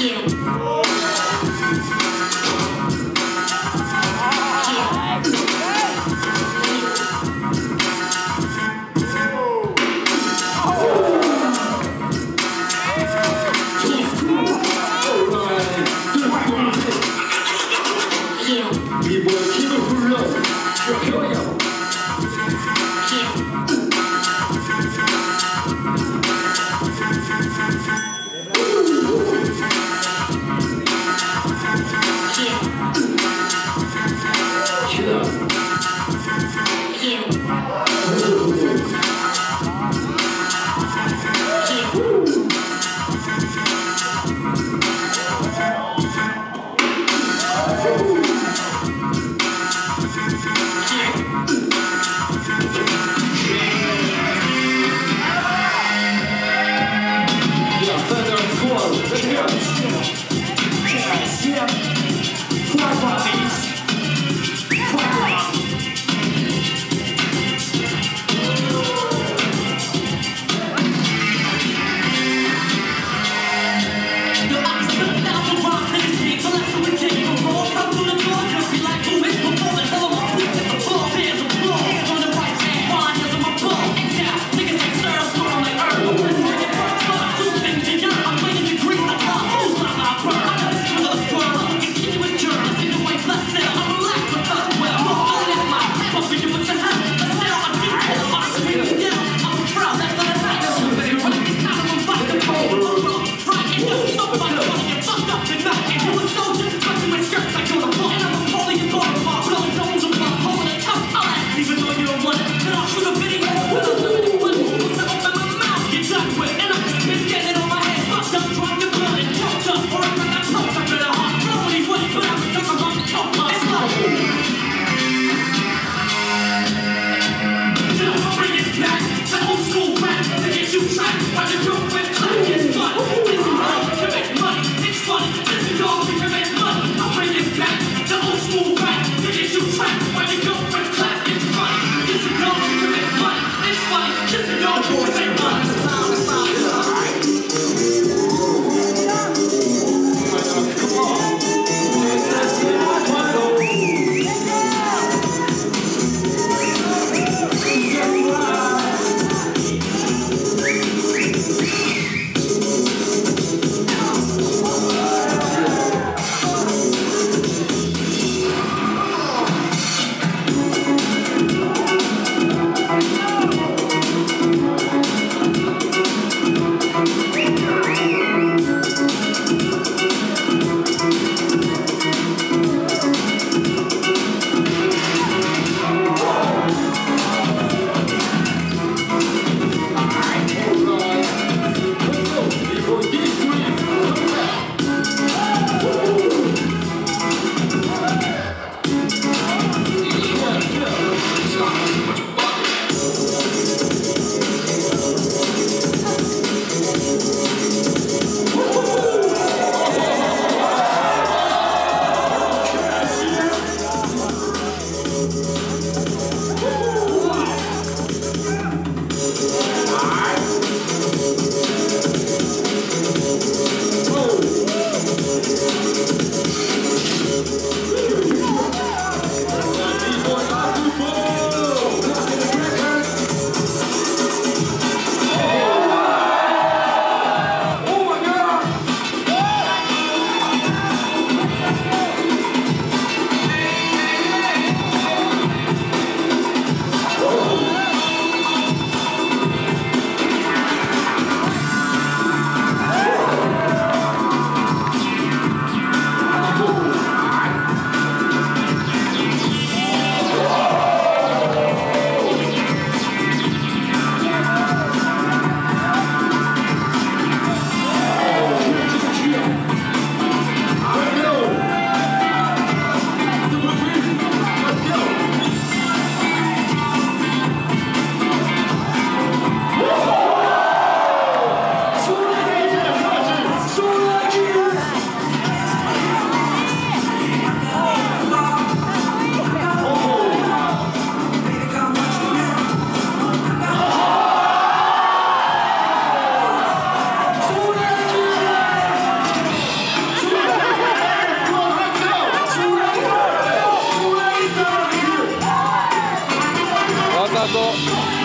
you. It was so と